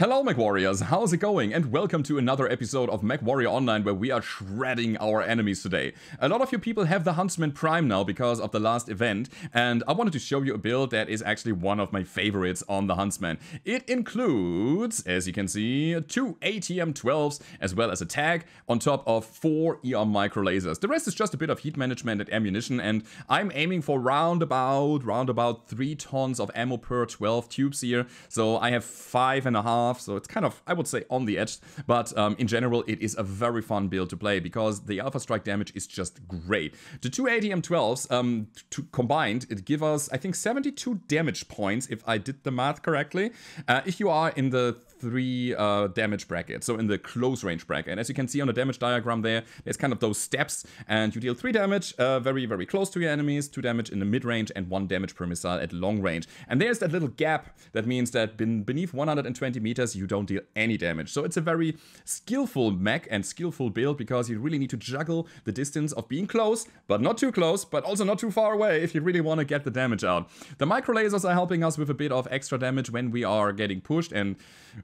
Hello MechWarriors, how's it going? And welcome to another episode of MechWarrior Online where we are shredding our enemies today. A lot of you people have the Huntsman Prime now because of the last event and I wanted to show you a build that is actually one of my favorites on the Huntsman. It includes, as you can see, two ATM-12s as well as a tag on top of four ER micro lasers. The rest is just a bit of heat management and ammunition and I'm aiming for round about, round about 3 tons of ammo per 12 tubes here. So I have five and a half so it's kind of, I would say, on the edge. But um, in general, it is a very fun build to play because the Alpha Strike damage is just great. The two ATM-12s um, combined, it give us, I think, 72 damage points, if I did the math correctly. Uh, if you are in the three uh, damage brackets, so in the close range bracket. And as you can see on the damage diagram there, there's kind of those steps, and you deal three damage uh, very, very close to your enemies, two damage in the mid range, and one damage per missile at long range. And there's that little gap that means that beneath 120 meters, you don't deal any damage. So it's a very skillful mech and skillful build because you really need to juggle the distance of being close, but not too close, but also not too far away if you really want to get the damage out. The micro lasers are helping us with a bit of extra damage when we are getting pushed and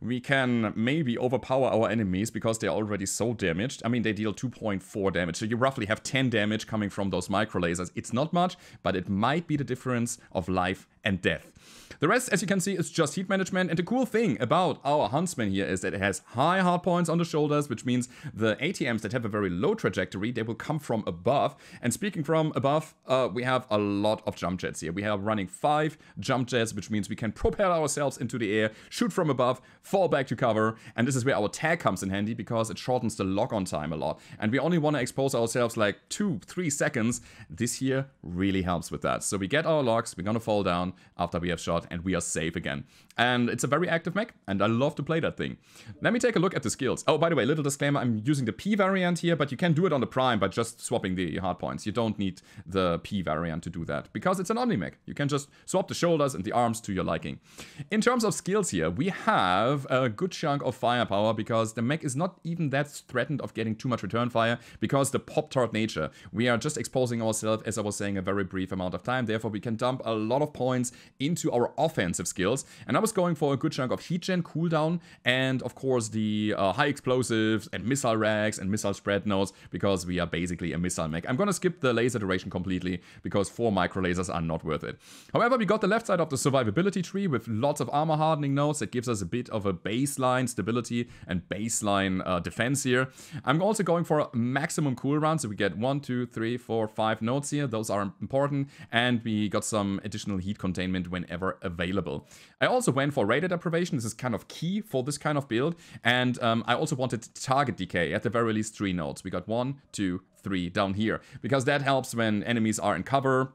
we can maybe overpower our enemies because they're already so damaged. I mean, they deal 2.4 damage, so you roughly have 10 damage coming from those micro lasers. It's not much, but it might be the difference of life and death. The rest, as you can see, is just heat management. And the cool thing about our Huntsman here is that it has high hard points on the shoulders, which means the ATMs that have a very low trajectory, they will come from above. And speaking from above, uh, we have a lot of jump jets here. We are running five jump jets, which means we can propel ourselves into the air, shoot from above, fall back to cover. And this is where our tag comes in handy because it shortens the lock-on time a lot. And we only want to expose ourselves like two, three seconds. This here really helps with that. So we get our locks, we're gonna fall down after we have shot and we are safe again. And it's a very active mech, and I love to play that thing. Let me take a look at the skills. Oh, by the way, little disclaimer, I'm using the P variant here, but you can do it on the Prime by just swapping the hard points. You don't need the P variant to do that, because it's an Omni mech. You can just swap the shoulders and the arms to your liking. In terms of skills here, we have a good chunk of firepower, because the mech is not even that threatened of getting too much return fire, because the Pop-Tart nature. We are just exposing ourselves, as I was saying, a very brief amount of time, therefore we can dump a lot of points into our offensive skills. And I was going for a good chunk of heat gen cooldown and of course the uh, high explosives and missile racks and missile spread nodes because we are basically a missile mech. I'm gonna skip the laser duration completely because four micro lasers are not worth it. However, we got the left side of the survivability tree with lots of armor hardening nodes that gives us a bit of a baseline stability and baseline uh, defense here. I'm also going for maximum cooldown, so we get one, two, three, four, five nodes here. Those are important, and we got some additional heat containment whenever available. I also went for radar deprivation. This is kind of key for this kind of build. And um, I also wanted target decay, at the very least three nodes. We got one, two, three down here. Because that helps when enemies are in cover,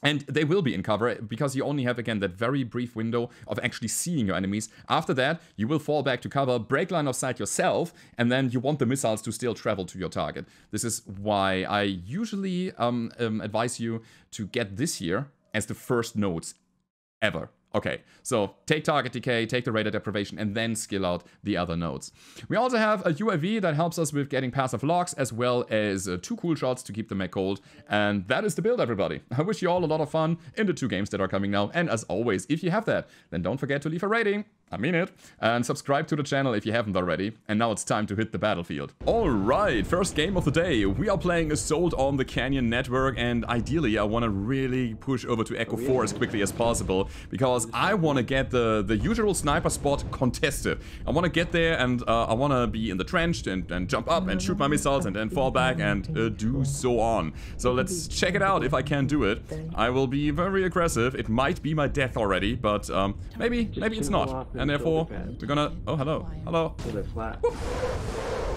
and they will be in cover because you only have, again, that very brief window of actually seeing your enemies. After that, you will fall back to cover, break line of sight yourself, and then you want the missiles to still travel to your target. This is why I usually um, um, advise you to get this here as the first nodes ever. Okay, so take target decay, take the radar deprivation, and then skill out the other nodes. We also have a UAV that helps us with getting passive locks, as well as uh, two cool shots to keep the mech cold. And that is the build, everybody. I wish you all a lot of fun in the two games that are coming now. And as always, if you have that, then don't forget to leave a rating. I mean it. And subscribe to the channel if you haven't already. And now it's time to hit the battlefield. Alright, first game of the day. We are playing Assault on the Canyon Network and ideally I want to really push over to Echo 4 as quickly as possible because I want to get the, the usual sniper spot contested. I want to get there and uh, I want to be in the trench and, and jump up and shoot my missiles and then fall back and uh, do so on. So let's check it out if I can do it. I will be very aggressive. It might be my death already, but um, maybe, maybe it's not and therefore we're gonna... Oh, hello. Hello.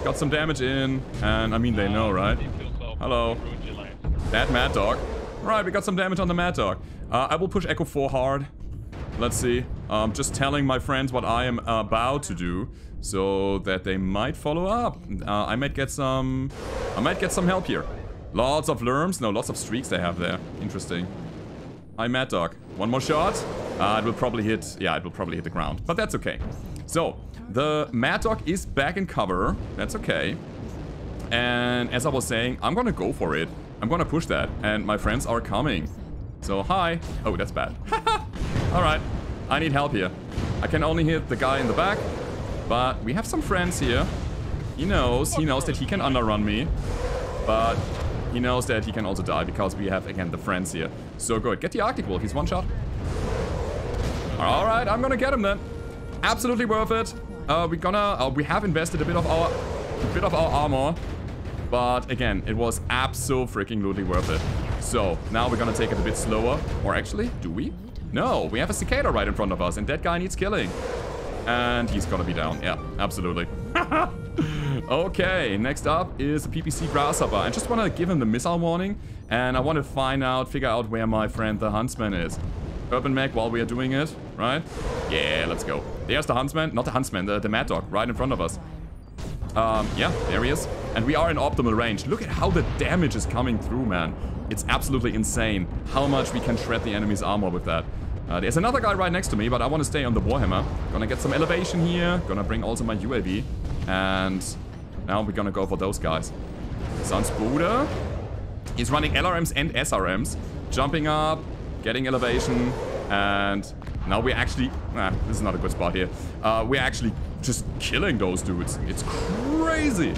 Got some damage in, and I mean they know, right? Hello. That Mad Dog. Right, we got some damage on the Mad Dog. Uh, I will push Echo 4 hard. Let's see. Um, just telling my friends what I am about to do, so that they might follow up. Uh, I might get some... I might get some help here. Lots of lerms. No, lots of streaks they have there. Interesting. Hi, Mad Dog. One more shot. Uh, it will probably hit... Yeah, it will probably hit the ground. But that's okay. So, the Mad Dog is back in cover. That's okay. And as I was saying, I'm gonna go for it. I'm gonna push that. And my friends are coming. So, hi. Oh, that's bad. Alright. I need help here. I can only hit the guy in the back. But we have some friends here. He knows. He knows that he can underrun me. But he knows that he can also die because we have, again, the friends here. So good. Get the Arctic Wolf. He's one shot. Alright, I'm gonna get him then. Absolutely worth it. Uh, we're gonna... Uh, we have invested a bit of our... Bit of our armor. But again, it was absolutely worth it. So, now we're gonna take it a bit slower. Or actually, do we? No, we have a cicada right in front of us, and that guy needs killing. And he's gonna be down. Yeah, absolutely. okay, next up is the PPC Grasshopper. I just want to give him the missile warning. And I want to find out, figure out where my friend the Huntsman is. Urban Mech while we are doing it, right? Yeah, let's go. There's the Huntsman. Not the Huntsman, the, the Mad Dog right in front of us. Um, yeah, there he is. And we are in optimal range. Look at how the damage is coming through, man. It's absolutely insane how much we can shred the enemy's armor with that. Uh, there's another guy right next to me, but I want to stay on the Warhammer. Gonna get some elevation here. Gonna bring also my UAV. And now we're gonna go for those guys. Sunspider. He's running LRMs and SRMs. Jumping up, getting elevation. And now we're actually... Nah, this is not a good spot here. Uh, we're actually just killing those dudes. It's crazy.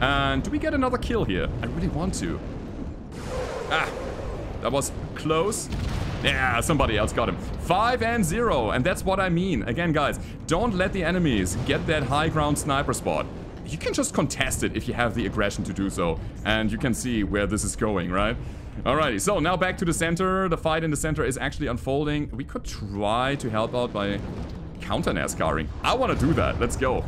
And do we get another kill here? I really want to. Ah, that was close. Yeah, somebody else got him. 5 and 0, and that's what I mean. Again, guys, don't let the enemies get that high ground sniper spot. You can just contest it if you have the aggression to do so. And you can see where this is going, right? Alrighty, so now back to the center. The fight in the center is actually unfolding. We could try to help out by counter NASCARing. I want to do that. Let's go.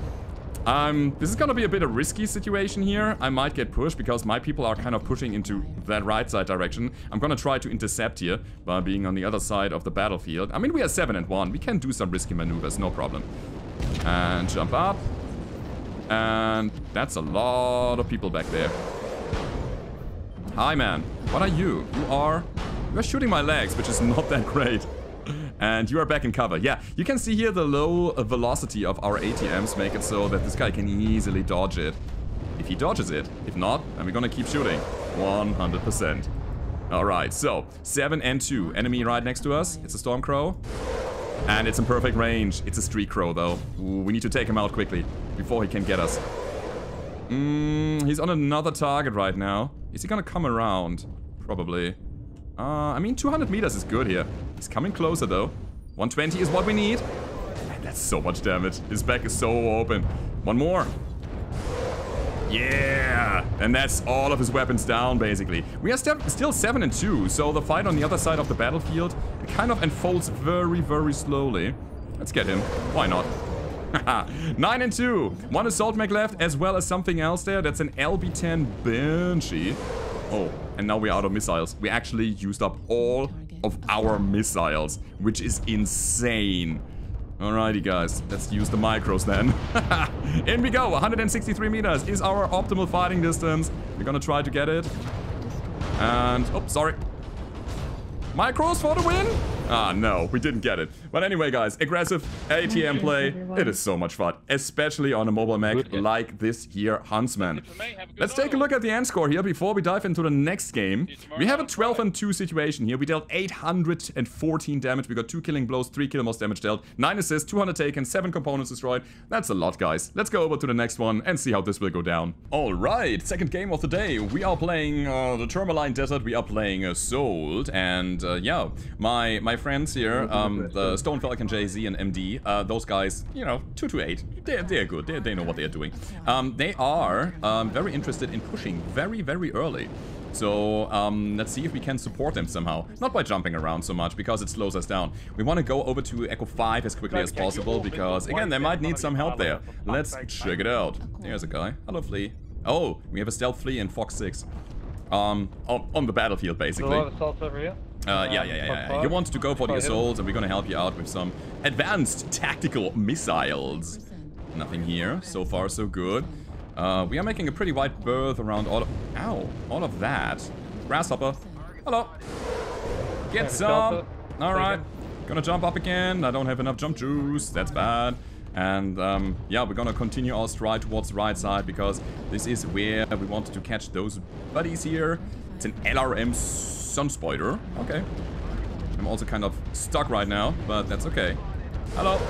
Um, this is gonna be a bit of a risky situation here. I might get pushed because my people are kind of pushing into that right side direction. I'm gonna try to intercept here by being on the other side of the battlefield. I mean, we are 7 and 1. We can do some risky maneuvers, no problem. And jump up. And that's a lot of people back there. Hi, man. What are you? You are... You are shooting my legs, which is not that great. And you are back in cover. Yeah, you can see here the low velocity of our ATMs make it so that this guy can easily dodge it. If he dodges it. If not, then we're gonna keep shooting. 100%. Alright, so 7 and 2. Enemy right next to us. It's a Stormcrow. And it's in perfect range. It's a Street Crow, though. Ooh, we need to take him out quickly before he can get us. Mm, he's on another target right now. Is he gonna come around? Probably. Uh, I mean, 200 meters is good here. He's coming closer, though. 120 is what we need. That's so much damage. His back is so open. One more. Yeah! And that's all of his weapons down, basically. We are st still 7 and 2, so the fight on the other side of the battlefield kind of unfolds very, very slowly. Let's get him. Why not? 9 and 2. One assault mech left, as well as something else there. That's an LB-10 Banshee. Oh, and now we're out of missiles. We actually used up all of our missiles, which is insane. Alrighty, guys. Let's use the micros then. In we go. 163 meters is our optimal fighting distance. We're gonna try to get it. And... Oh, sorry. Micros for the win? Ah, no, we didn't get it. But anyway, guys, aggressive ATM play, it is so much fun. Especially on a mobile mech like this here Huntsman. Let's take a look at the end score here before we dive into the next game. We have a 12 and 2 situation here. We dealt 814 damage. We got 2 killing blows, 3 kill most damage dealt, 9 assists, 200 taken, 7 components destroyed. That's a lot, guys. Let's go over to the next one and see how this will go down. Alright, second game of the day. We are playing uh, the Tourmaline Desert. We are playing uh, Sold. And uh, yeah, my, my friends here, um, the Stone Falcon JZ and MD, uh, those guys, you know, 2 to 8, they're, they're good, they they know what they're doing. Um, they are um, very interested in pushing very, very early. So um, let's see if we can support them somehow. Not by jumping around so much, because it slows us down. We want to go over to Echo 5 as quickly as possible, because, again, they might need some help there. Let's check it out. There's a guy. Hello, Flea. Oh, we have a Stealth Flea in Fox 6. Um, on, on the battlefield, basically. A lot of assaults over here. Uh, yeah, yeah, yeah, yeah. You want to go for the assaults, and we're gonna help you out with some advanced tactical missiles. Nothing here. So far, so good. Uh, we are making a pretty wide berth around all of... Ow! All of that. Grasshopper. Hello. Get some. Alright. Gonna jump up again. I don't have enough jump juice. That's bad. And um, yeah, we're gonna continue our stride towards the right side because this is where we wanted to catch those buddies here. It's an LRM Sunspider. Okay. I'm also kind of stuck right now, but that's okay. Hello.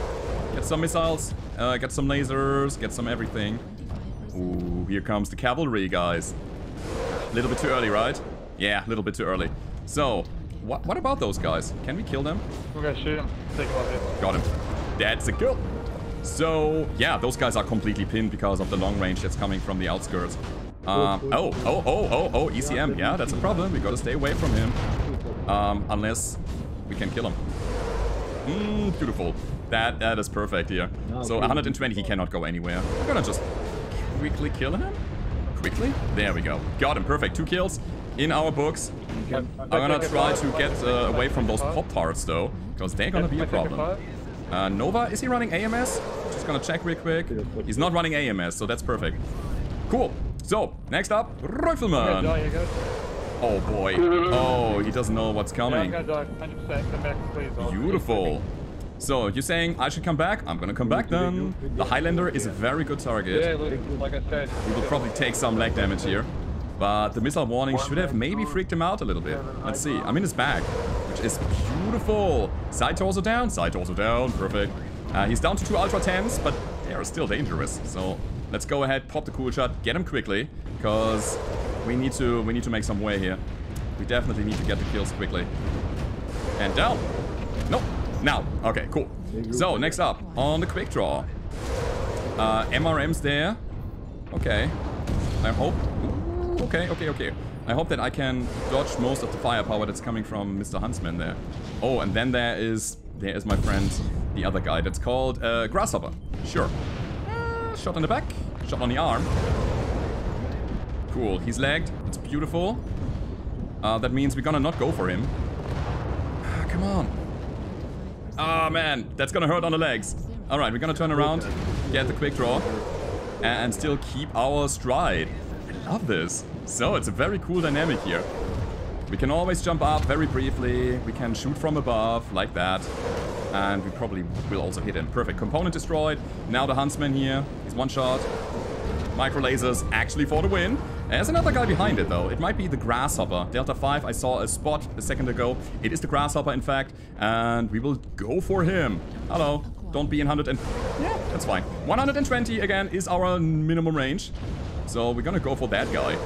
Get some missiles. Uh, get some lasers, get some everything. Ooh, here comes the cavalry, guys. A little bit too early, right? Yeah, a little bit too early. So, what, what about those guys? Can we kill them? We're gonna shoot him. Take a lot of hits. Got him. That's a kill. So, yeah, those guys are completely pinned because of the long range that's coming from the outskirts. Um, oh, oh, oh, oh, oh, ECM. Yeah, that's a problem. We gotta stay away from him. Um, unless we can kill him. Mmm, beautiful. That, that is perfect here. So 120, he cannot go anywhere. We're gonna just quickly kill him. Quickly. There we go. Got him. Perfect. Two kills in our books. I'm gonna try to get uh, away from those Pop-Tarts, though, because they're gonna be a problem. Uh, Nova, is he running AMS? Just gonna check real quick. He's not running AMS, so that's perfect. Cool. So, next up, Rifleman. Oh boy. Oh, he doesn't know what's coming. Beautiful. So, you're saying I should come back? I'm gonna come back then. The Highlander is a very good target. Yeah, like I said. We will probably take some leg damage here. But the missile warning should have maybe freaked him out a little bit. Let's see. I'm in his bag, which is beautiful. Side torso down, side torso down. Perfect. Uh, he's down to two Ultra 10s, but they are still dangerous. So let's go ahead, pop the cool shot, get him quickly, because we need to we need to make some way here. We definitely need to get the kills quickly. And down. Nope. Now. Okay, cool. So, next up, on the quick draw. Uh, MRM's there. Okay. I hope... Okay, okay, okay. I hope that I can dodge most of the firepower that's coming from Mr. Huntsman there. Oh, and then there is... There is my friend, the other guy. That's called uh, Grasshopper. Sure. Shot on the back. Shot on the arm. Cool. He's lagged. It's beautiful. Uh, that means we're gonna not go for him. Come on. Ah, oh, man. That's gonna hurt on the legs. Alright, we're gonna turn around, get the quick draw, and still keep our stride. I love this. So, it's a very cool dynamic here. We can always jump up very briefly. We can shoot from above, like that. And we probably will also hit him. Perfect. Component destroyed. Now the Huntsman here. He's one shot. Micro lasers actually for the win. There's another guy behind it, though. It might be the Grasshopper. Delta 5, I saw a spot a second ago. It is the Grasshopper, in fact. And we will go for him. Hello. Don't be in 100 and... Yeah, that's fine. 120, again, is our minimum range. So we're gonna go for that guy.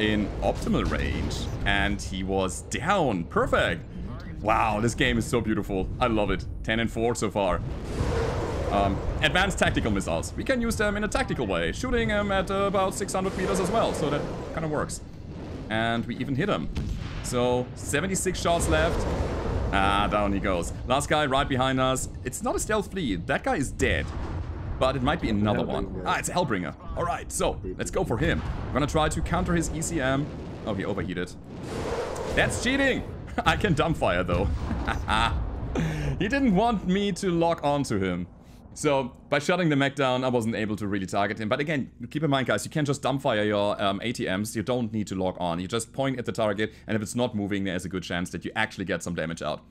In optimal range. And he was down. Perfect. Wow, this game is so beautiful. I love it. 10 and 4 so far. Um, advanced tactical missiles. We can use them in a tactical way, shooting them at uh, about 600 meters as well, so that kind of works. And we even hit him. So, 76 shots left. Ah, down he goes. Last guy right behind us. It's not a Stealth Flea. That guy is dead. But it might be another one. Ah, it's a Hellbringer. Alright, so, let's go for him. We're gonna try to counter his ECM. Oh, he overheated. That's cheating! I can dumbfire, though. he didn't want me to lock onto him. So, by shutting the mech down, I wasn't able to really target him. But again, keep in mind, guys, you can't just dumbfire your um, ATMs. You don't need to lock on. You just point at the target, and if it's not moving, there's a good chance that you actually get some damage out.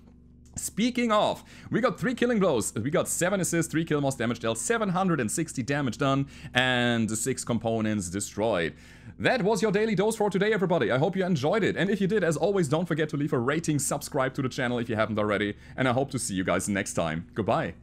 Speaking of, we got 3 killing blows, we got 7 assists, 3 kill most damage dealt, 760 damage done, and 6 components destroyed. That was your daily dose for today, everybody. I hope you enjoyed it, and if you did, as always, don't forget to leave a rating, subscribe to the channel if you haven't already, and I hope to see you guys next time. Goodbye.